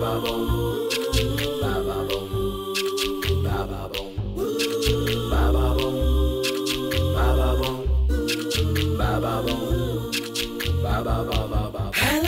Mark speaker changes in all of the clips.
Speaker 1: ba ba ba ba ba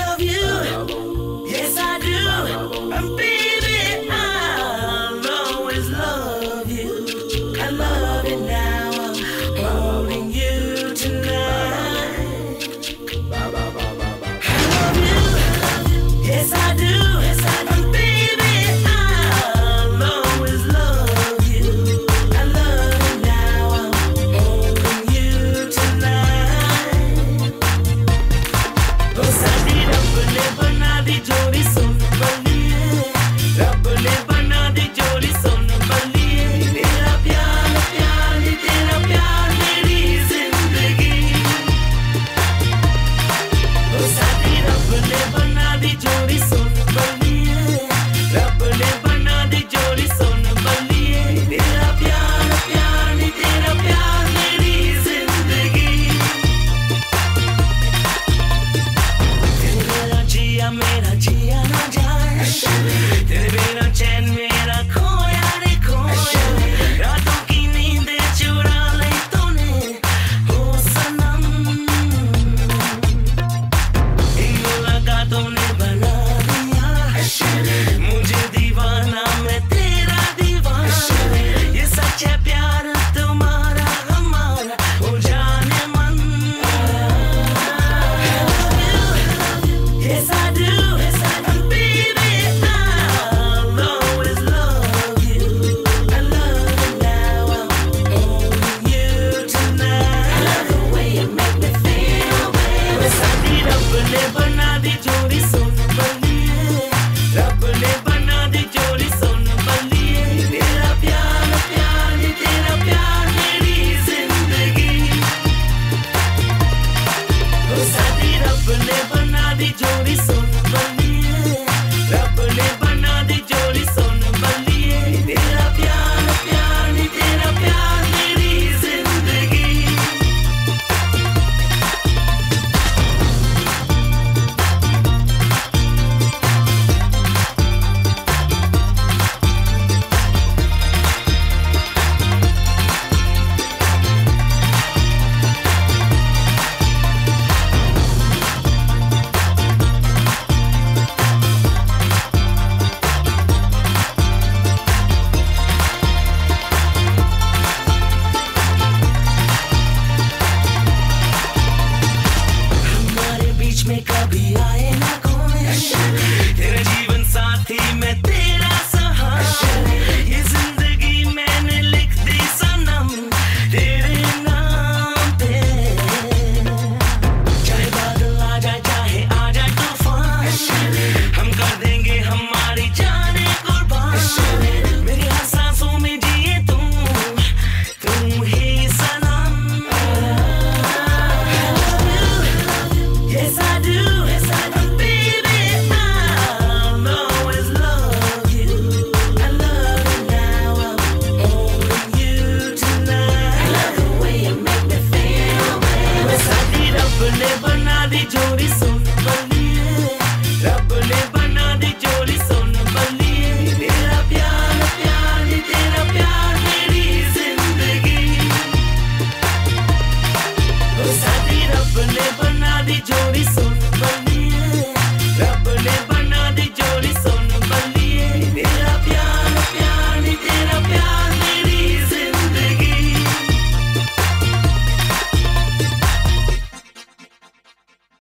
Speaker 1: sabe de so.